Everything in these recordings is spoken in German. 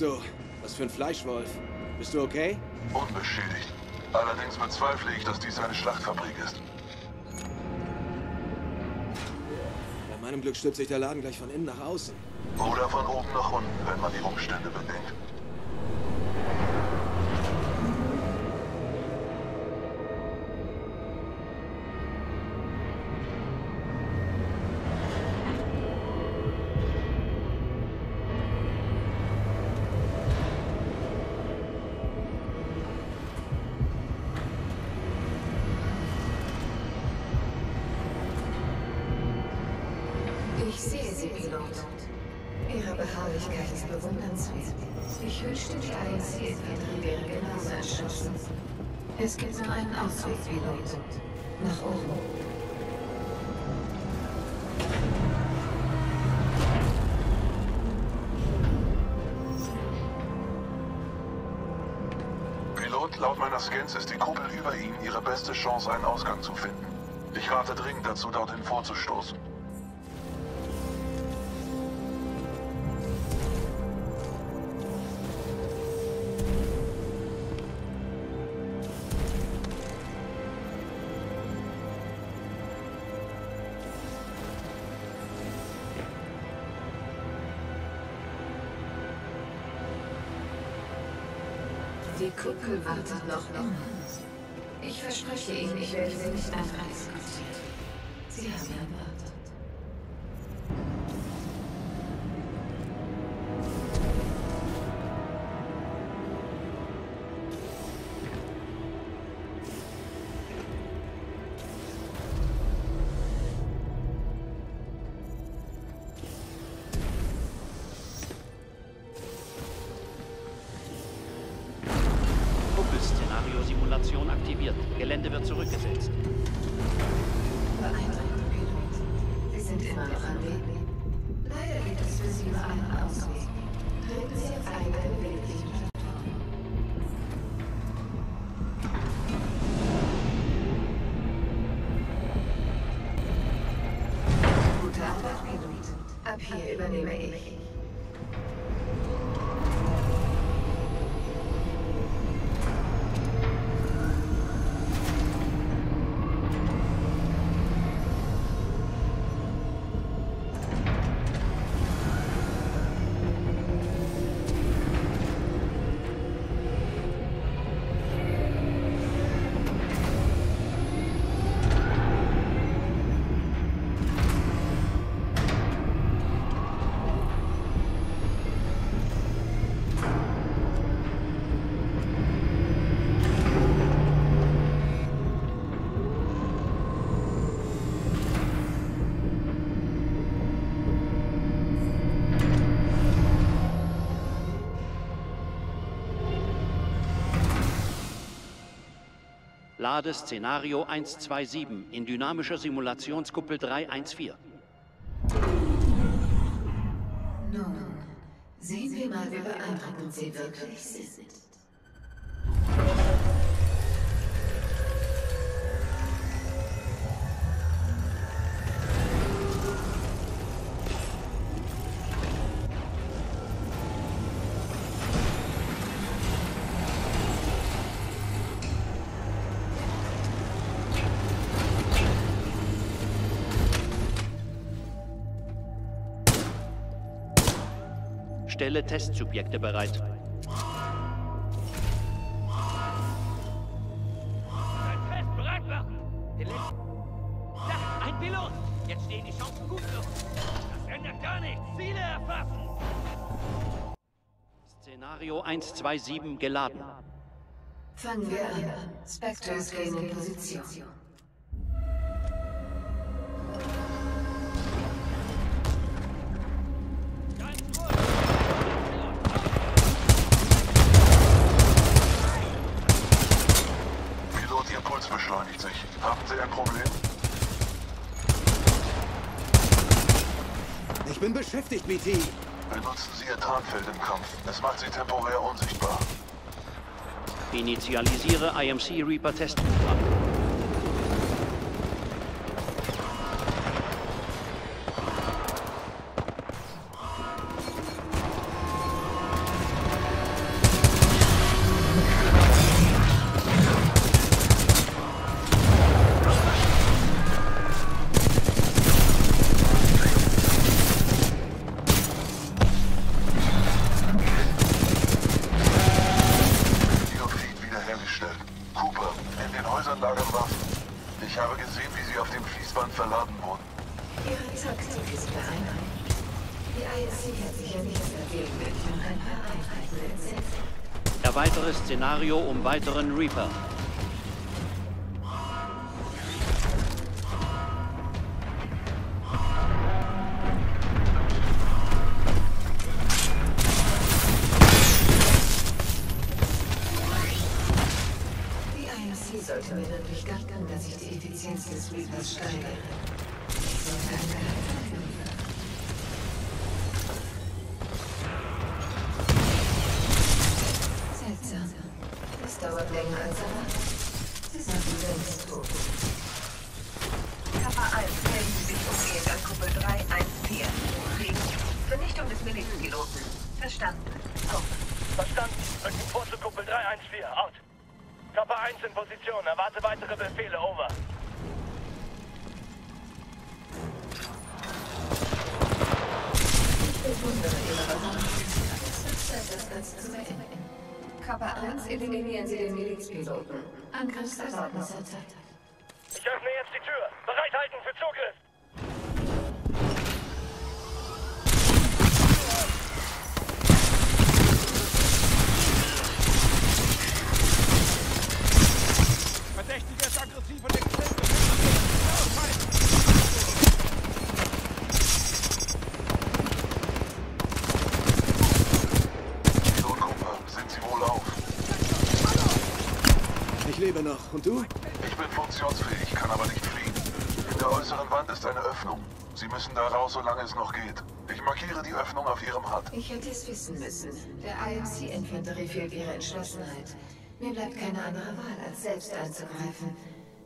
so. Was für ein Fleischwolf. Bist du okay? Unbeschädigt. Allerdings bezweifle ich, dass dies eine Schlachtfabrik ist. Bei meinem Glück stürzt sich der Laden gleich von innen nach außen. Oder von oben nach unten, wenn man die Umstände bedenkt. Beharrlichkeit ist bewundernswert. Ich wünschte, die INC-Infanterie wäre genauso entschlossen. Es gibt nur einen Ausweg, Pilot. Nach oben. Pilot, laut meiner Scans ist die Kugel über Ihnen Ihre beste Chance, einen Ausgang zu finden. Ich rate dringend dazu, dorthin vorzustoßen. Kuppel wartet noch immer. Ich verspreche Ihnen, ich werde Sie nicht abreißen. Sie haben erwartet. Kuppelszenario-Simulation aktiviert. Gelände wird zurückgesetzt. Lade Szenario 127 in dynamischer Simulationskuppel 314. Nun, sehen wir mal, wie beeindruckend Sie wirklich sind. Nichts. Ziele erfassen! Szenario 127 geladen. Fangen wir an. Spectres gehen in Position. Sich. Haben Sie ein Problem? Ich bin beschäftigt, BT. Benutzen Sie Ihr Tarnfeld im Kampf. Es macht Sie temporär unsichtbar. Initialisiere IMC Reaper Testprogramm. Szenario um weiteren Reaper. Die IMC sollte mir wirklich danken, dass ich die Effizienz des Reapers steigere. 1-4, out. Körper 1 in Position, erwarte weitere Befehle, over. Körper 1 eliminieren Sie den Milizpiloten. Angriffserwartungszettel. Ich öffne jetzt die Tür. Bereithalten für Zugriff. Ich lebe noch. Und du? Ich bin funktionsfähig, kann aber nicht fliehen. In der äußeren Wand ist eine Öffnung. Sie müssen da raus, solange es noch geht. Ich markiere die Öffnung auf Ihrem HUD. Ich hätte es wissen müssen. Der IMC-Infanterie fehlt ihre Entschlossenheit. Mir bleibt keine andere Wahl, als selbst einzugreifen.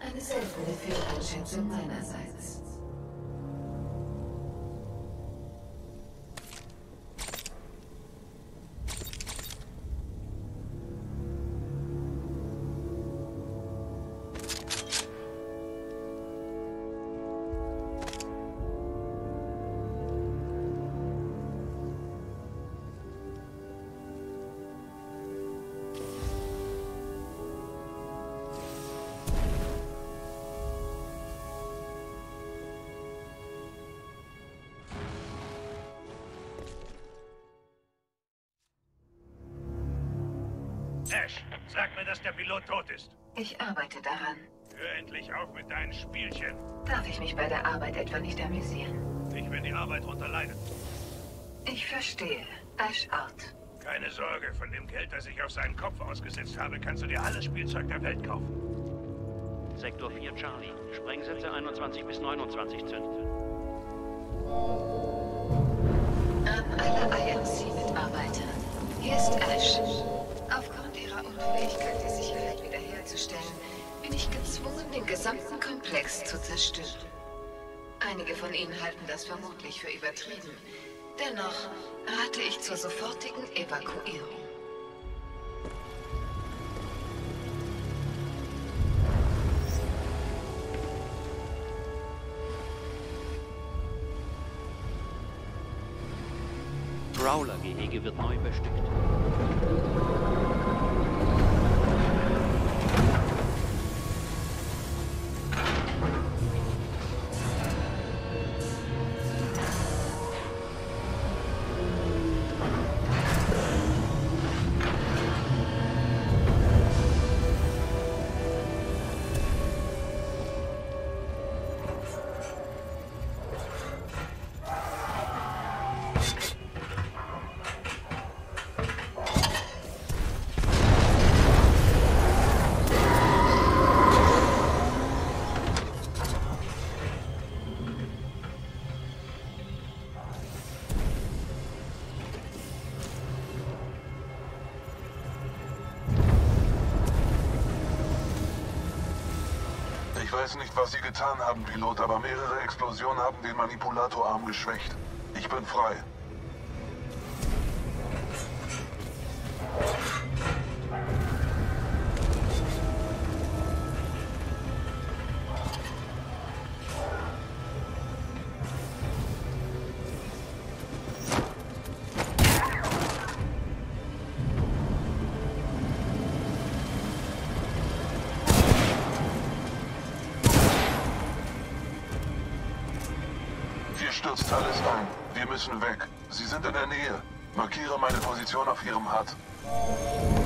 Eine seltene Fehleinschätzung meinerseits. Ash, sag mir, dass der Pilot tot ist. Ich arbeite daran. Hör endlich auf mit deinen Spielchen. Darf ich mich bei der Arbeit etwa nicht amüsieren? Nicht, wenn die Arbeit drunter leidet. Ich verstehe. Ash out. Keine Sorge, von dem Geld, das ich auf seinen Kopf ausgesetzt habe, kannst du dir alles Spielzeug der Welt kaufen. Sektor 4 Charlie. Sprengsätze 21 bis 29 zünden. An alle IMC-Mitarbeiter. Hier ist Ash. Den gesamten Komplex zu zerstören. Einige von Ihnen halten das vermutlich für übertrieben. Dennoch rate ich zur sofortigen Evakuierung. Prowler-Gehege wird neu bestückt. Weiß nicht, was Sie getan haben, Pilot, aber mehrere Explosionen haben den Manipulatorarm geschwächt. Ich bin frei. Stürzt alles ein. Wir müssen weg. Sie sind in der Nähe. Markiere meine Position auf Ihrem HUD.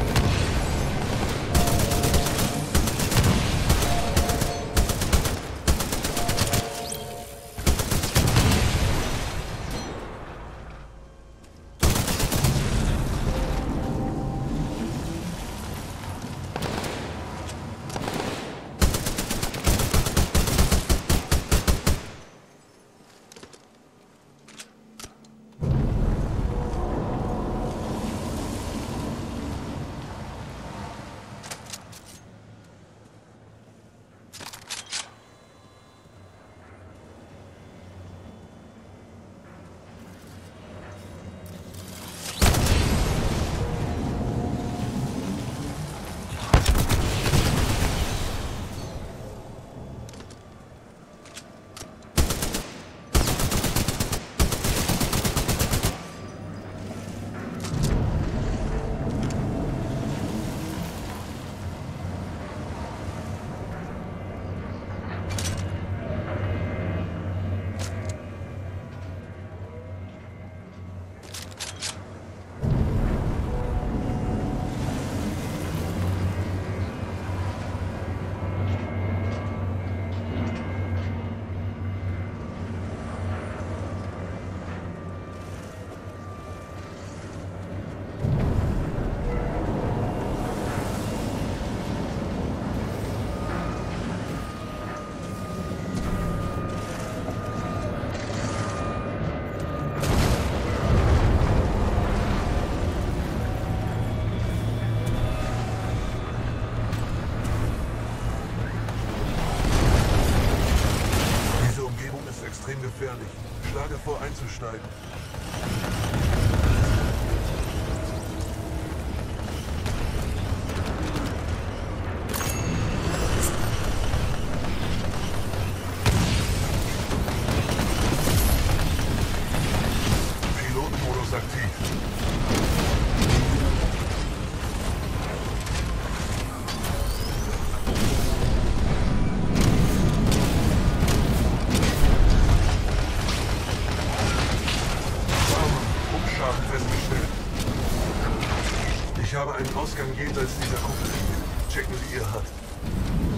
Schlage vor, einzusteigen. Ich habe einen Ausgang jenseits dieser Kuppel. Checken Sie Ihr HUD.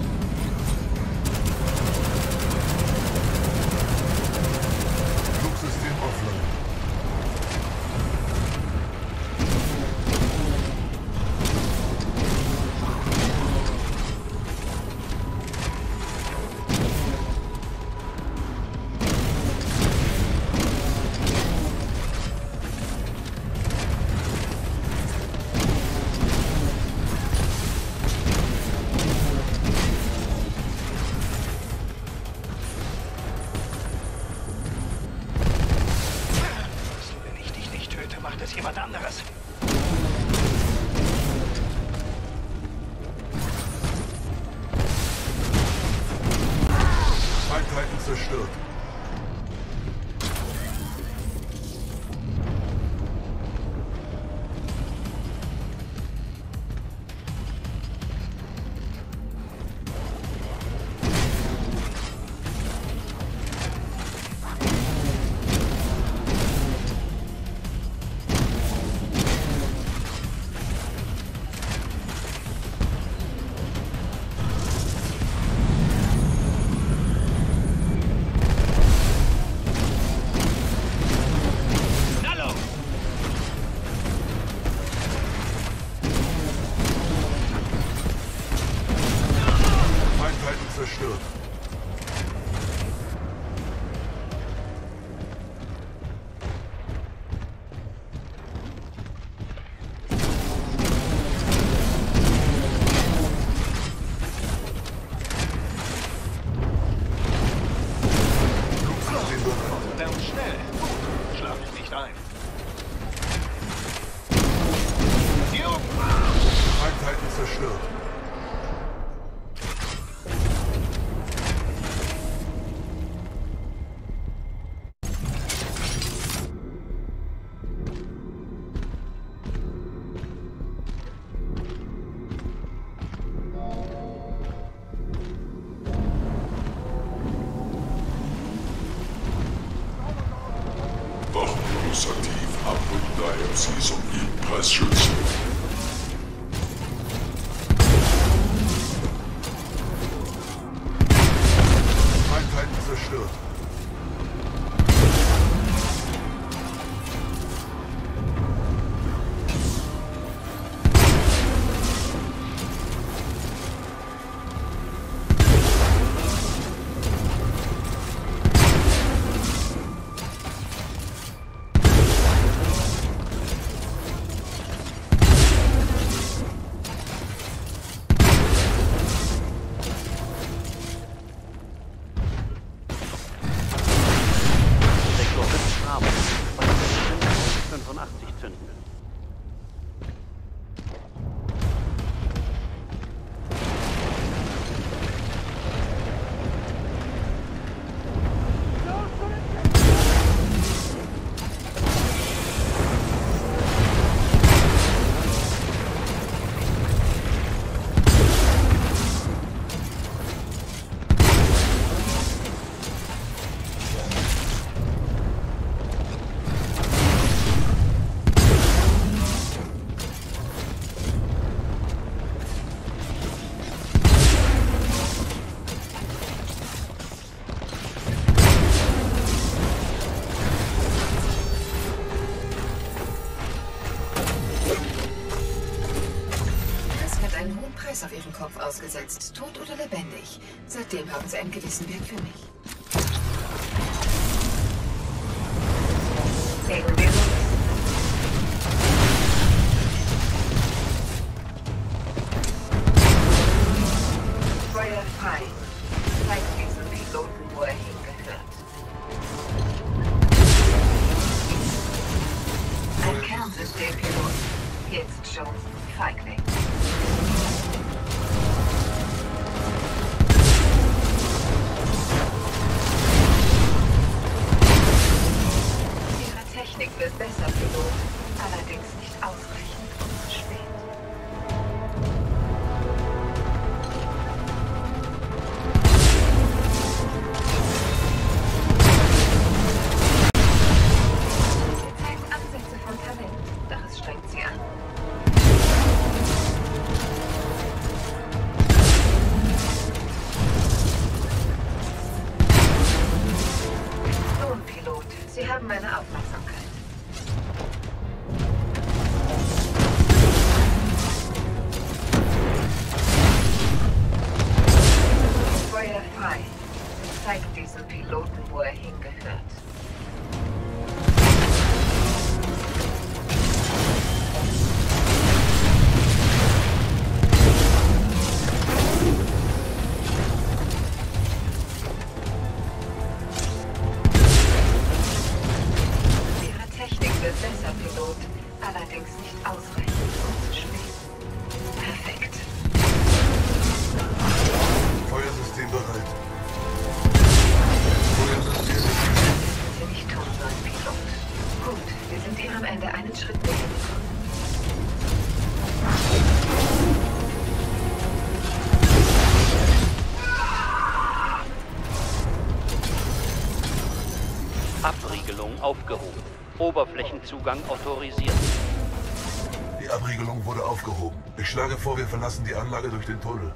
düştü. Abrücken daher MCs ausgesetzt, tot oder lebendig. Seitdem haben sie einen gewissen Wert für mich. Feuer frei. Zeigt diesem Piloten, wo er hingehört. Ein Kernsystempilot. Jetzt schon Feigling. Technik wird besser, Pilot. Allerdings nicht ausreichend Ihrem Ende einen Schritt gekommen. Abriegelung aufgehoben. Oberflächenzugang autorisiert. Die Abriegelung wurde aufgehoben. Ich schlage vor, wir verlassen die Anlage durch den Tunnel.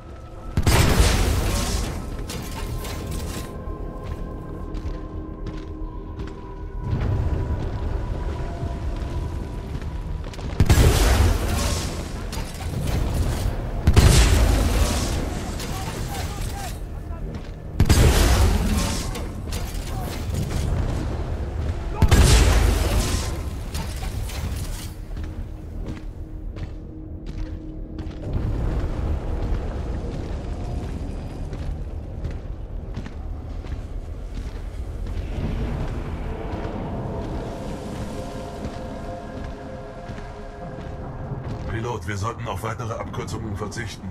Pilot, wir sollten auf weitere Abkürzungen verzichten.